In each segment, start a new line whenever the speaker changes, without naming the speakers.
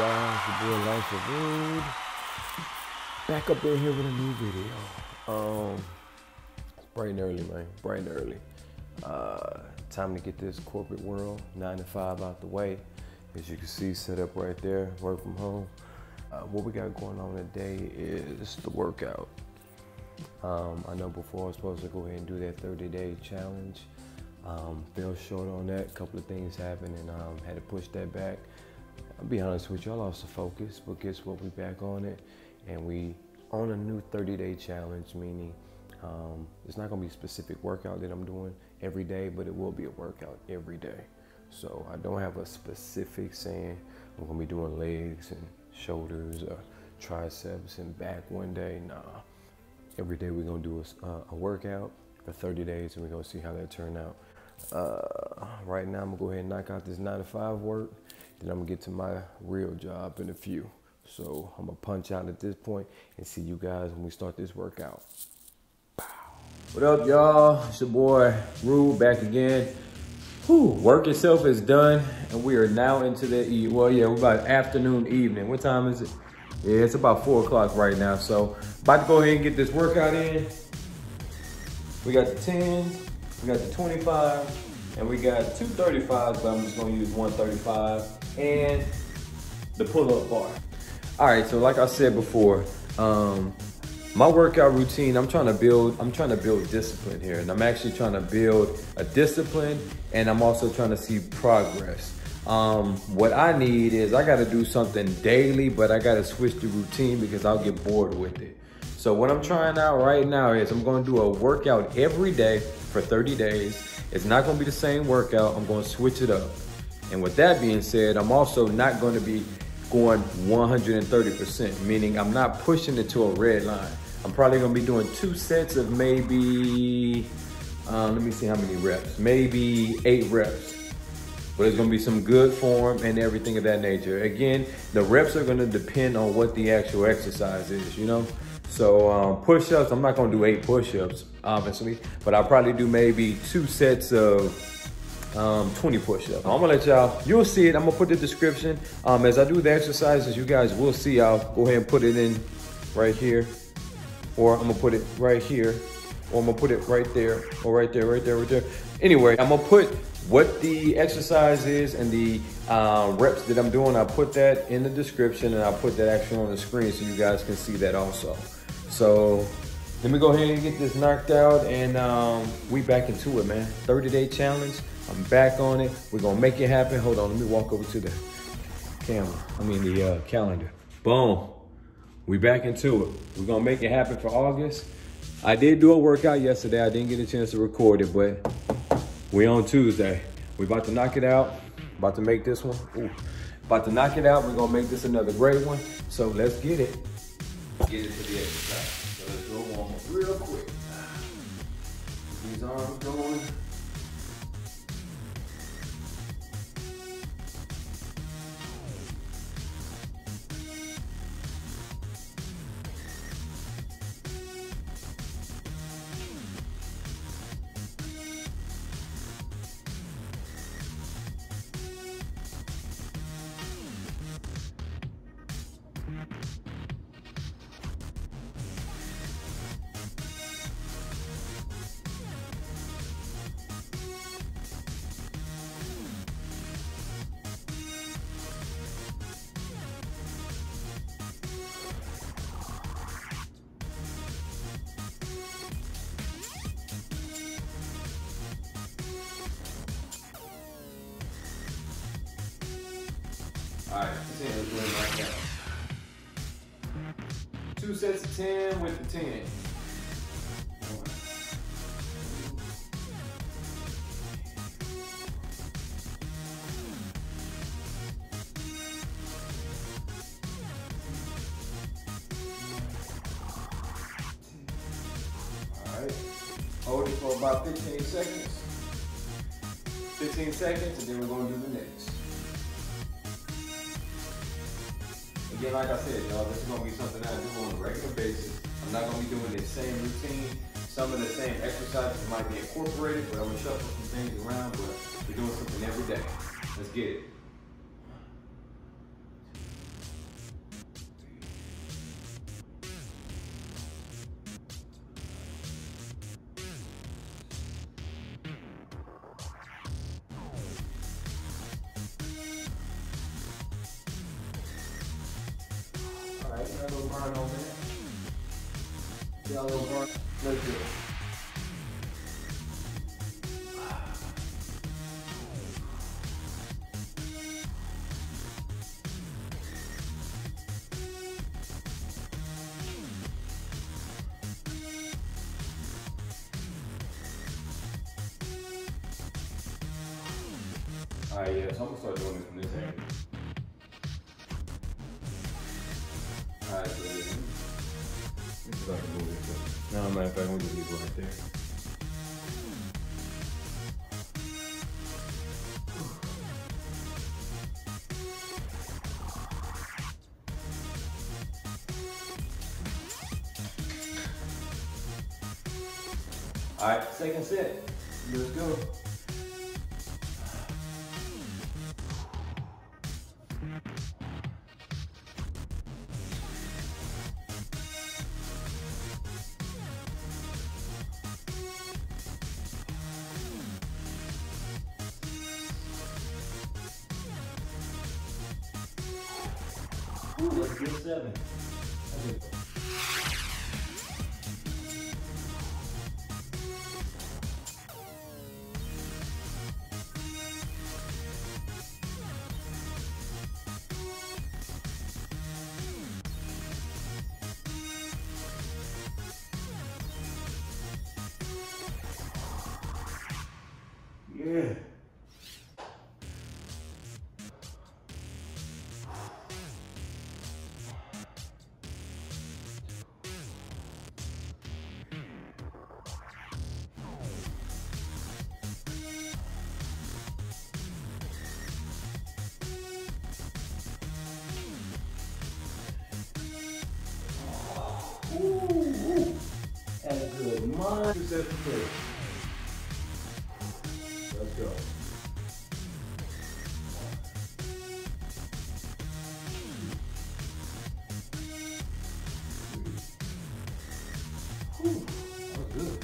It's your boy Life of Rude. Back up in here with a new video. Um, it's bright and early, man. Bright and early. Uh, time to get this corporate world, nine to five out the way. As you can see, set up right there, work from home. Uh, what we got going on today is the workout. Um, I know before I was supposed to go ahead and do that 30 day challenge. Um, fell short on that. A couple of things happened and um, had to push that back. I'll be honest with you, I lost the focus, but guess what? We back on it, and we on a new 30-day challenge, meaning um, it's not gonna be a specific workout that I'm doing every day, but it will be a workout every day. So I don't have a specific saying I'm gonna be doing legs and shoulders or triceps and back one day. Nah, every day we're gonna do a, a workout for 30 days, and we're gonna see how that turn out. Uh, right now, I'm gonna go ahead and knock out this nine to five work. Then I'm gonna get to my real job in a few. So I'm gonna punch out at this point and see you guys when we start this workout. What up, y'all? It's your boy Rude back again. Whew, work itself is done, and we are now into the e. Well, yeah, we're about afternoon, evening. What time is it? Yeah, it's about four o'clock right now. So about to go ahead and get this workout in. We got the 10s, we got the 25, and we got two 35s, but I'm just gonna use 135 and the pull-up bar. All right, so like I said before, um, my workout routine, I'm trying to build, I'm trying to build discipline here. And I'm actually trying to build a discipline and I'm also trying to see progress. Um, what I need is I gotta do something daily, but I gotta switch the routine because I'll get bored with it. So what I'm trying out right now is I'm gonna do a workout every day for 30 days. It's not gonna be the same workout. I'm gonna switch it up. And with that being said, I'm also not going to be going 130%, meaning I'm not pushing it to a red line. I'm probably going to be doing two sets of maybe, um, let me see how many reps, maybe eight reps. But it's going to be some good form and everything of that nature. Again, the reps are going to depend on what the actual exercise is, you know? So um, push-ups, I'm not going to do eight push-ups, obviously, but I'll probably do maybe two sets of um, 20 push-ups. I'm gonna let y'all, you'll see it. I'm gonna put the description. Um, as I do the exercises, you guys will see, I'll go ahead and put it in right here, or I'm gonna put it right here, or I'm gonna put it right there, or right there, right there, right there. Anyway, I'm gonna put what the exercise is and the uh, reps that I'm doing. I'll put that in the description and I'll put that actually on the screen so you guys can see that also. So let me go ahead and get this knocked out and um, we back into it, man. 30 day challenge. I'm back on it. We're gonna make it happen. Hold on, let me walk over to the camera. I mean the uh, calendar. Boom. We back into it. We're gonna make it happen for August. I did do a workout yesterday. I didn't get a chance to record it, but we on Tuesday. We about to knock it out. About to make this one. Ooh. About to knock it out. We're gonna make this another great one. So let's get it. Get it to the exercise. So let's a warm up real quick. These arms going. All right, 10, let's do it right now. Two sets of 10 with the 10. All right, hold it for about 15 seconds. 15 seconds, and then we're gonna do the next. Again, like I said, y'all, this is gonna be something that I do on a regular basis. I'm not gonna be doing the same routine. Some of the same exercises might be incorporated, but I'm gonna shuffle some things around, but we're doing something every day. Let's get it. Burn there. Got a little burn. Look good.
All right, yeah, so I'm gonna start doing it from this angle. Move this. No, matter of fact, I'm gonna leave it right there. All right, second set. Let's go. Ooh, let's get seven. It. Yeah. Two sets of three. Let's go. That was good.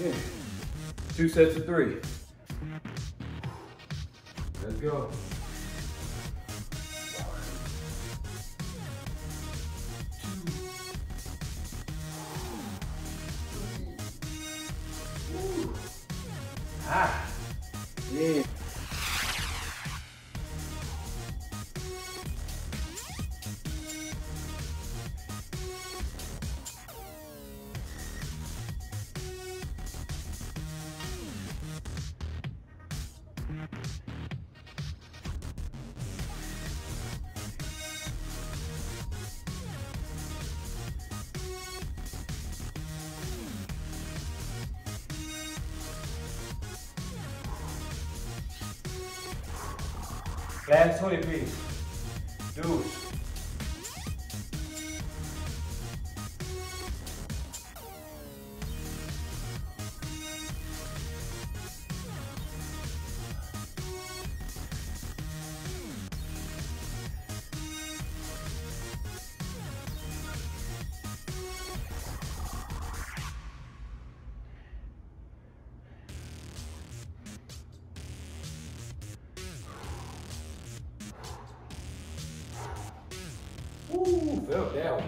Yeah. Two sets of three. Ah. Yeah. Last 20 piece. Deuce. Felt that.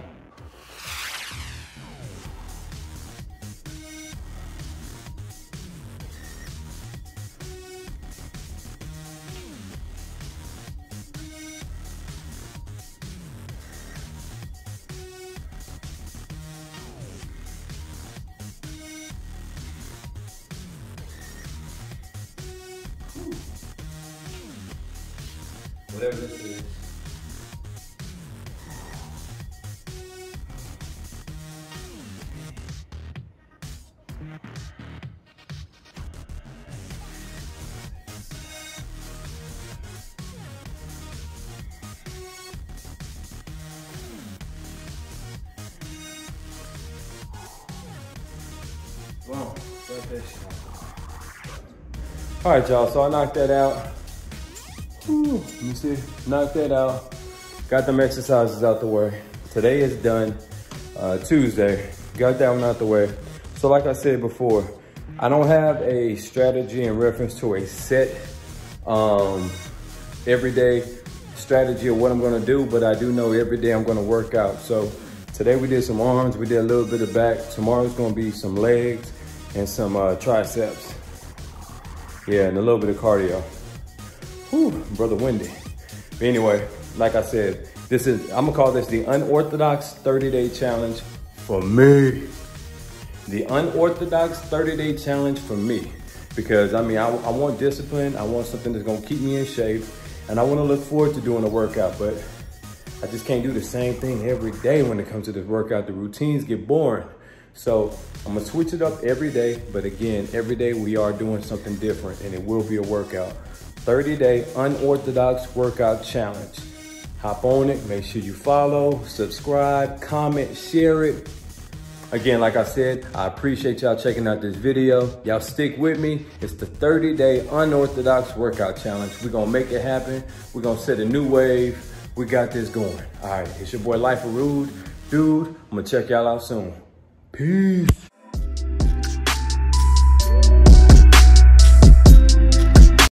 Whatever this is. Boom.
All right, y'all. So I knocked that out. Whew, let me see. Knocked that out. Got them exercises out the way. Today is done. Uh, Tuesday. Got that one out the way. So like I said before, I don't have a strategy in reference to a set um, every day strategy of what I'm gonna do, but I do know every day I'm gonna work out. So today we did some arms, we did a little bit of back. Tomorrow's gonna be some legs and some uh, triceps. Yeah, and a little bit of cardio. Whew, brother Wendy. But anyway, like I said, this is, I'm gonna call this the unorthodox 30 day challenge for me. The unorthodox 30 day challenge for me. Because I mean, I, I want discipline. I want something that's gonna keep me in shape. And I wanna look forward to doing a workout, but I just can't do the same thing every day when it comes to this workout. The routines get boring. So I'm gonna switch it up every day, but again, every day we are doing something different and it will be a workout. 30 day unorthodox workout challenge. Hop on it, make sure you follow, subscribe, comment, share it. Again, like I said, I appreciate y'all checking out this video. Y'all stick with me. It's the 30 day unorthodox workout challenge. We're gonna make it happen. We're gonna set a new wave. We got this going. All right, it's your boy Life of Rude. Dude, I'm gonna check y'all out soon. Peace.